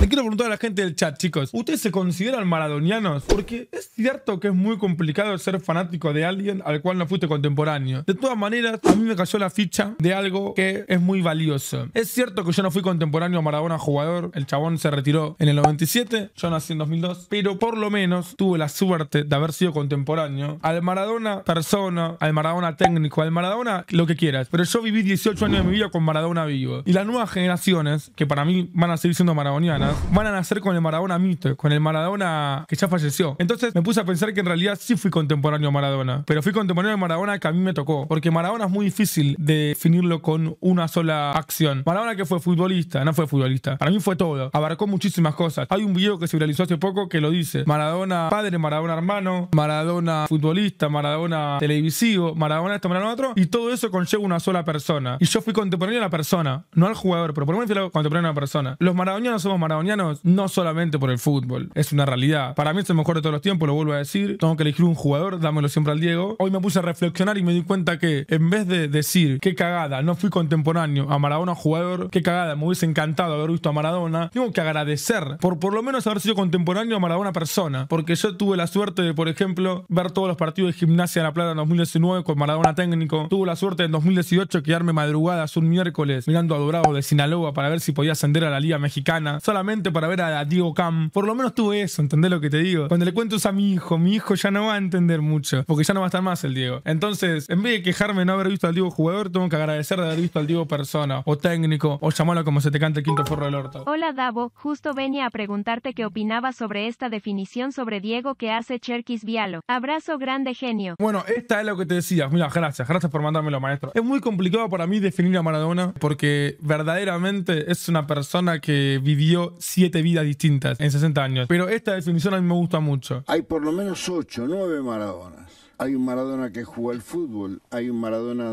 Le quiero preguntar a la gente del chat, chicos. ¿Ustedes se consideran maradonianos? Porque es cierto que es muy complicado ser fanático de alguien al cual no fuiste contemporáneo. De todas maneras, a mí me cayó la ficha de algo que es muy valioso. Es cierto que yo no fui contemporáneo a Maradona jugador. El chabón se retiró en el 97. Yo nací en 2002. Pero por lo menos tuve la suerte de haber sido contemporáneo al Maradona persona, al Maradona técnico, al Maradona lo que quieras. Pero yo viví 18 años de mi vida con Maradona vivo. Y las nuevas generaciones, que para mí van a seguir siendo maradonianas, van a nacer con el Maradona mito, con el Maradona que ya falleció. Entonces me puse a pensar que en realidad sí fui contemporáneo a Maradona. Pero fui contemporáneo a Maradona que a mí me tocó. Porque Maradona es muy difícil de definirlo con una sola acción. Maradona que fue futbolista, no fue futbolista. Para mí fue todo. Abarcó muchísimas cosas. Hay un video que se viralizó hace poco que lo dice. Maradona padre, Maradona hermano, Maradona futbolista, Maradona televisivo, Maradona esto, Maradona otro. Y todo eso conlleva una sola persona. Y yo fui contemporáneo a la persona, no al jugador, pero por lo menos fui contemporáneo a la persona. Los maradonianos somos no solamente por el fútbol. Es una realidad. Para mí es el mejor de todos los tiempos, lo vuelvo a decir. Tengo que elegir un jugador, dámelo siempre al Diego. Hoy me puse a reflexionar y me di cuenta que en vez de decir qué cagada, no fui contemporáneo a Maradona jugador, qué cagada, me hubiese encantado haber visto a Maradona, tengo que agradecer por por lo menos haber sido contemporáneo a Maradona persona. Porque yo tuve la suerte de, por ejemplo, ver todos los partidos de gimnasia en La Plata en 2019 con Maradona técnico. Tuve la suerte en 2018 quedarme madrugadas un miércoles mirando a Dorado de Sinaloa para ver si podía ascender a la Liga Mexicana, para ver a Diego Cam. Por lo menos tuve eso, ¿entendés lo que te digo? Cuando le cuento eso a mi hijo, mi hijo ya no va a entender mucho, porque ya no va a estar más el Diego. Entonces, en vez de quejarme de no haber visto al Diego jugador, tengo que agradecer de haber visto al Diego persona, o técnico, o llamarlo como se te canta el quinto forro del orto. Hola Davo, justo venía a preguntarte qué opinabas sobre esta definición sobre Diego que hace Cherkis Vialo. Abrazo grande genio. Bueno, esta es lo que te decía. Mira, gracias, gracias por mandármelo, maestro. Es muy complicado para mí definir a Maradona porque verdaderamente es una persona que vivió siete vidas distintas en 60 años. Pero esta definición a mí me gusta mucho. Hay por lo menos ocho, nueve Maradonas. Hay un Maradona que jugó al fútbol, hay un Maradona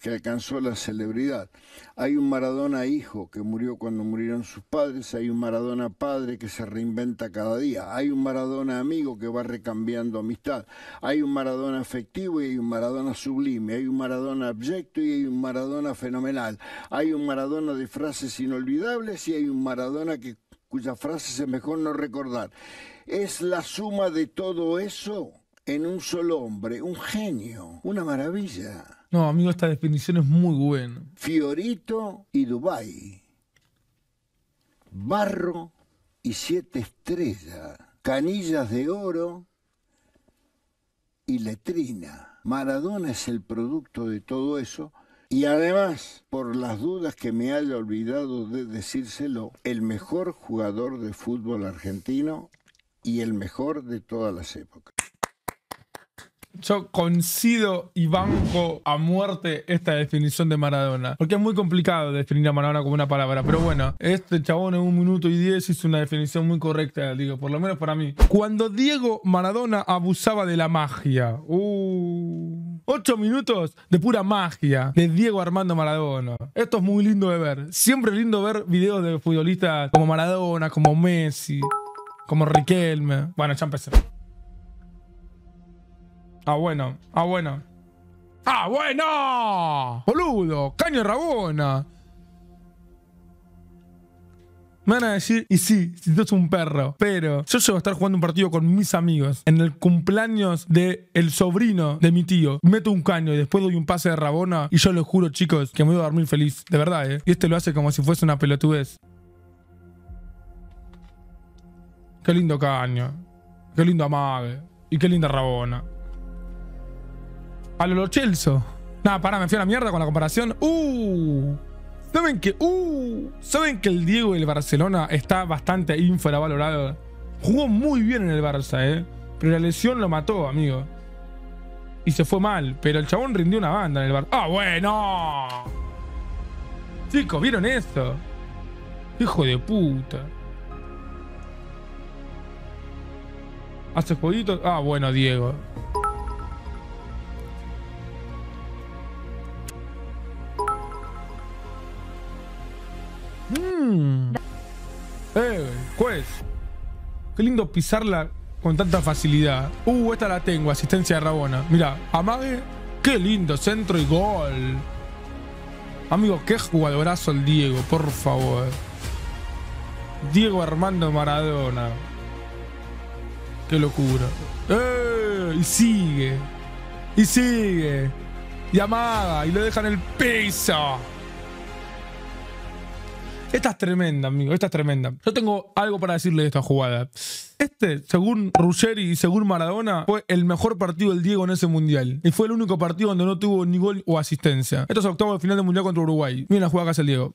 que alcanzó la celebridad, hay un Maradona hijo que murió cuando murieron sus padres, hay un Maradona padre que se reinventa cada día, hay un Maradona amigo que va recambiando amistad, hay un Maradona afectivo y hay un Maradona sublime, hay un Maradona abyecto y hay un Maradona fenomenal, hay un Maradona de frases inolvidables y hay un Maradona que cuyas frases es mejor no recordar. Es la suma de todo eso en un solo hombre, un genio, una maravilla. No, amigo, esta definición es muy buena. Fiorito y Dubai. Barro y siete estrellas. Canillas de oro y letrina. Maradona es el producto de todo eso. Y además, por las dudas que me haya olvidado de decírselo, el mejor jugador de fútbol argentino y el mejor de todas las épocas. Yo coincido y banco a muerte esta definición de Maradona. Porque es muy complicado definir a Maradona como una palabra. Pero bueno, este chabón en un minuto y diez hizo una definición muy correcta, digo, por lo menos para mí. Cuando Diego Maradona abusaba de la magia. Uh, ocho minutos de pura magia de Diego Armando Maradona. Esto es muy lindo de ver. Siempre lindo ver videos de futbolistas como Maradona, como Messi, como Riquelme. Bueno, ya empecé. Ah, bueno. Ah, bueno. ¡Ah, bueno! Boludo, caño rabona. Me van a decir, y sí, si tú eres un perro, pero yo llego a estar jugando un partido con mis amigos en el cumpleaños del el sobrino de mi tío. Meto un caño y después doy un pase de rabona y yo les juro, chicos, que me voy a dormir feliz. De verdad, ¿eh? Y este lo hace como si fuese una pelotudez. Qué lindo caño. Qué lindo amague. Y qué linda rabona. A lo Chelso. Nada, pará, me fui a la mierda con la comparación. Uh. ¿Saben que, uh, ¿Saben que el Diego del Barcelona está bastante infravalorado? Jugó muy bien en el Barça, ¿eh? Pero la lesión lo mató, amigo. Y se fue mal. Pero el chabón rindió una banda en el Barça. ¡Ah, bueno! Chicos, ¿vieron eso? Hijo de puta. Hace jueguitos. Ah, bueno, Diego. Qué lindo pisarla con tanta facilidad. Uh, esta la tengo, asistencia de Rabona. Mira, amague. Qué lindo, centro y gol. Amigo, qué jugadorazo el Diego, por favor. Diego Armando Maradona. Qué locura. ¡Eh! Y sigue. Y sigue. Y amaga. Y lo deja en el piso. Esta es tremenda, amigo. Esta es tremenda. Yo tengo algo para decirle de esta jugada. Este, según Ruggeri y según Maradona, fue el mejor partido del Diego en ese mundial. Y fue el único partido donde no tuvo ni gol o asistencia. Esto es octavo de final del mundial contra Uruguay. Miren la jugada que hace el Diego.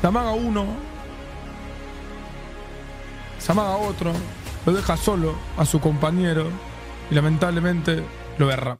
Se amaga uno. Se amaga otro. Lo deja solo a su compañero. Y lamentablemente lo erra.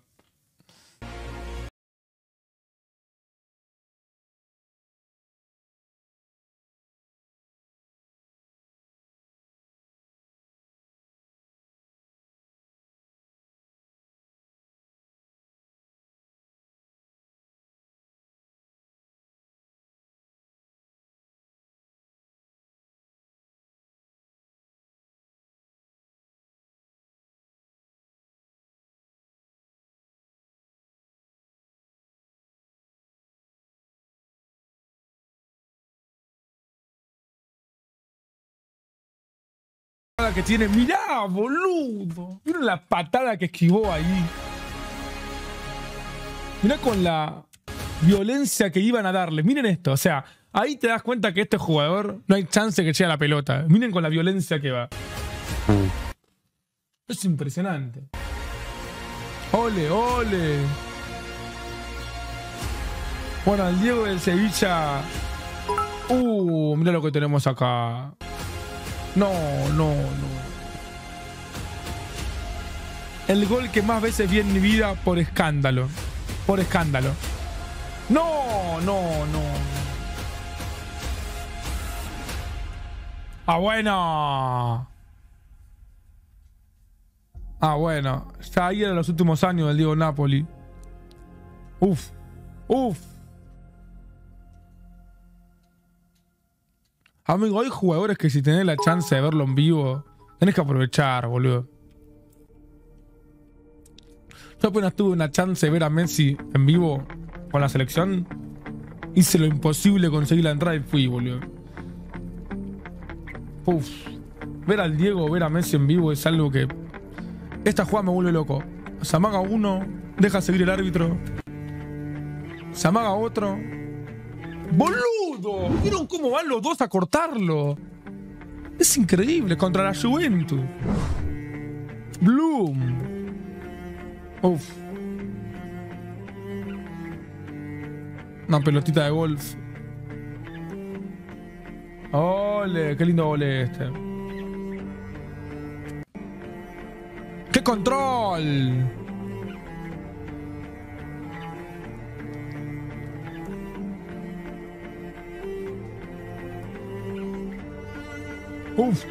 Que tiene. Mirá, boludo. Miren la patada que esquivó ahí. Mirá con la violencia que iban a darle. Miren esto. O sea, ahí te das cuenta que este jugador no hay chance que llegue a la pelota. Miren con la violencia que va. Es impresionante. Ole, ole. Bueno, al Diego del Sevilla. Uh, mira lo que tenemos acá. No, no, no. El gol que más veces vi en mi vida por escándalo. Por escándalo. No, no, no. Ah, bueno. Ah, bueno. Ya ahí eran los últimos años del Diego Napoli. Uf. Uf. Amigo, hay jugadores que si tenés la chance de verlo en vivo, tenés que aprovechar, boludo. Yo apenas tuve una chance de ver a Messi en vivo con la selección, hice lo imposible conseguir la entrada y fui, boludo. Uf. Ver al Diego, ver a Messi en vivo es algo que... Esta jugada me vuelve loco. Se amaga uno, deja seguir el árbitro. Se amaga otro, ¡Boludo! ¿Vieron cómo van los dos a cortarlo? Es increíble contra la Juventus. Bloom. Uf. Una pelotita de golf. ¡Ole! ¡Qué lindo ole este! ¡Qué control! Uf.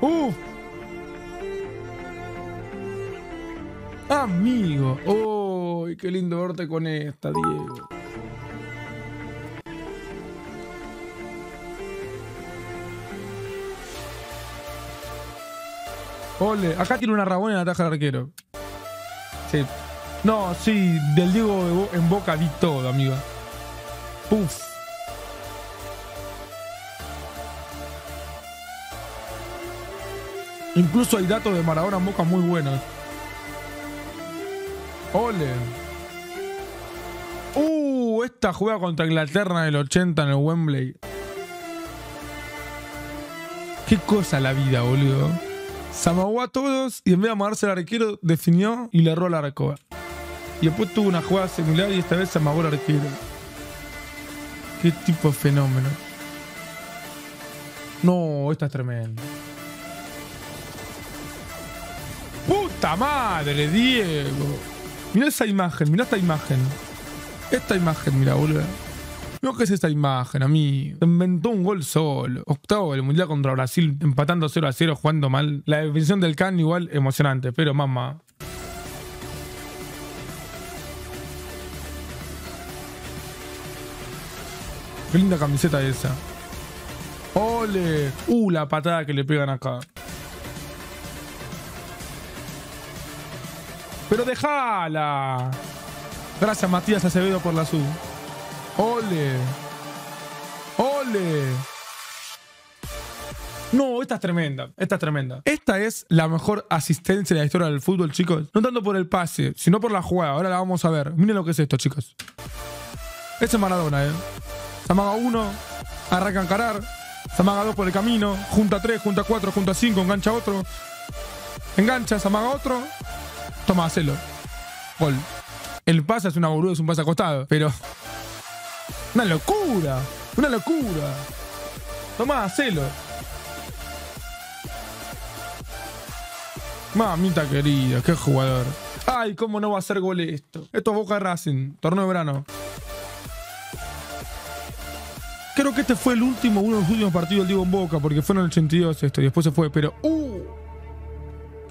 Uf. Amigo. ¡Uy, qué lindo verte con esta, Diego! Ole, acá tiene una rabona en la taja del arquero. Sí. No, sí, del Diego en boca vi todo, amigo. Uf. Incluso hay datos de Maradona Moca muy buenos. Ole. Uh, esta juega contra Inglaterra en el 80 en el Wembley. Qué cosa la vida, boludo. Se a todos y en vez de amarse al arquero, definió y le erró al arco. Y después tuvo una jugada similar y esta vez se amagó al arquero. Qué tipo de fenómeno. No, esta es tremenda. ¡Puta madre, Diego! Mira esa imagen, mira esta imagen. Esta imagen, mira, boludo. Mira qué es esta imagen, a mí. Inventó un gol solo. Octavo del Mundial contra Brasil, empatando 0 a 0, jugando mal. La definición del Can igual emocionante, pero mamá. Qué linda camiseta esa. ¡Ole! ¡Uh, la patada que le pegan acá! Pero déjala. Gracias, Matías Acevedo, por la sub. Ole. Ole. No, esta es tremenda. Esta es tremenda. Esta es la mejor asistencia de la historia del fútbol, chicos. No tanto por el pase, sino por la jugada. Ahora la vamos a ver. Miren lo que es esto, chicos. Ese es Maradona, ¿eh? Se amaga uno, arranca a encarar, se amaga dos por el camino, junta tres, junta cuatro, junta cinco, engancha otro, engancha, se amaga otro, toma, hacelo. Gol. El pase es una boluda, es un pase acostado, pero. Una locura, una locura. Toma, hacelo. Mamita querida, qué jugador. Ay, cómo no va a ser gol esto. Esto es Boca Racing, torneo de verano. Creo que este fue el último, uno de los últimos partidos del Diego en Boca, porque fue en el 82 esto, y después se fue, pero. ¡Uh!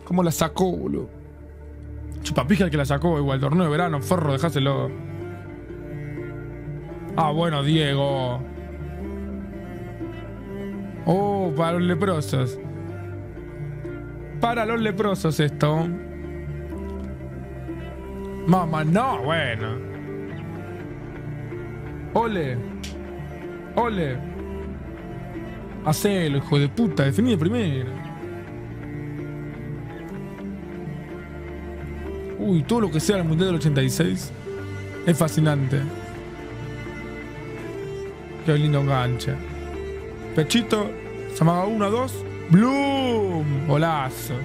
¿Cómo la sacó, boludo? Chupapija el que la sacó, igual, torneo de verano, forro, dejáselo. Ah, bueno, Diego. Oh, para los leprosos. Para los leprosos esto. Mamá, no, bueno. Ole. Ole. Hacelo, hijo de puta. Definí de Uy, todo lo que sea el Mundial del 86 es fascinante. Qué lindo enganche. Pechito, se amaga uno, dos. ¡Bloom! Golazo.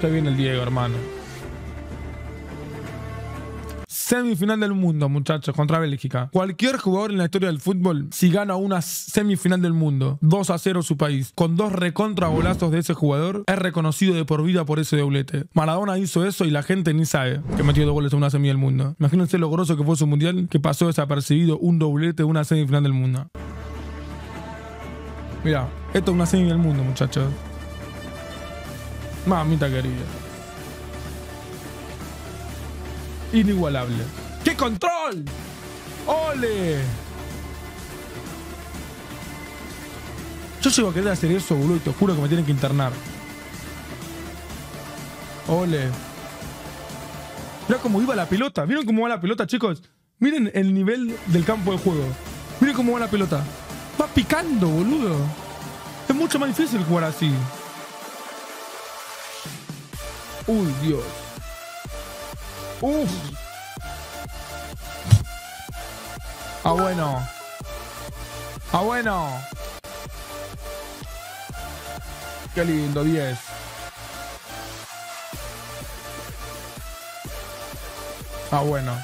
Qué bien el Diego, hermano. Semifinal del mundo, muchachos, contra Bélgica. Cualquier jugador en la historia del fútbol, si gana una semifinal del mundo, 2 a 0 su país, con dos recontra golazos de ese jugador, es reconocido de por vida por ese doblete. Maradona hizo eso y la gente ni sabe que metió dos goles en una semi del mundo. Imagínense lo grosso que fue su mundial, que pasó desapercibido un doblete en una semifinal del mundo. Mira, esto es una semi del mundo, muchachos. Mamita querida. Inigualable. ¡Qué control! ¡Ole! Yo llego a querer hacer eso, boludo, y te juro que me tienen que internar. ¡Ole! Mira cómo iba la pelota. ¿Vieron cómo va la pelota, chicos? Miren el nivel del campo de juego. Miren cómo va la pelota. Va picando, boludo. Es mucho más difícil jugar así. Uy, Dios. Uf. Ah, bueno. Ah, bueno. Qué lindo, 10. Ah, bueno.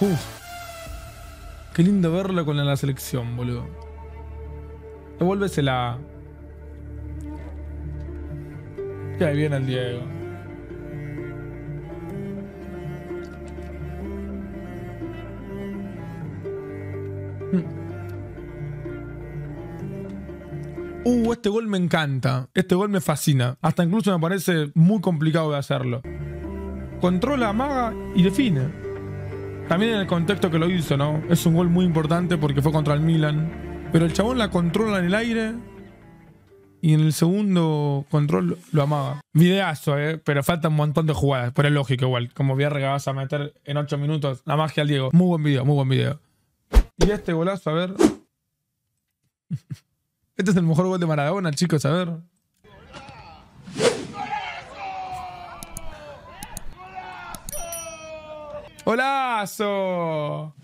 Uf. Qué lindo verlo con la selección, boludo. Devuélvesela. Ahí viene el Diego. Uh, este gol me encanta. Este gol me fascina. Hasta incluso me parece muy complicado de hacerlo. Controla, amaga y define. También en el contexto que lo hizo, ¿no? Es un gol muy importante porque fue contra el Milan. Pero el chabón la controla en el aire. Y en el segundo control lo amaga. Videazo, ¿eh? Pero falta un montón de jugadas. Pero es lógico igual. Como Vierrega vas a meter en 8 minutos la magia al Diego. Muy buen video, muy buen video. Y este golazo, a ver. este es el mejor gol de Maradona, chicos, a ver. ¡Holazo!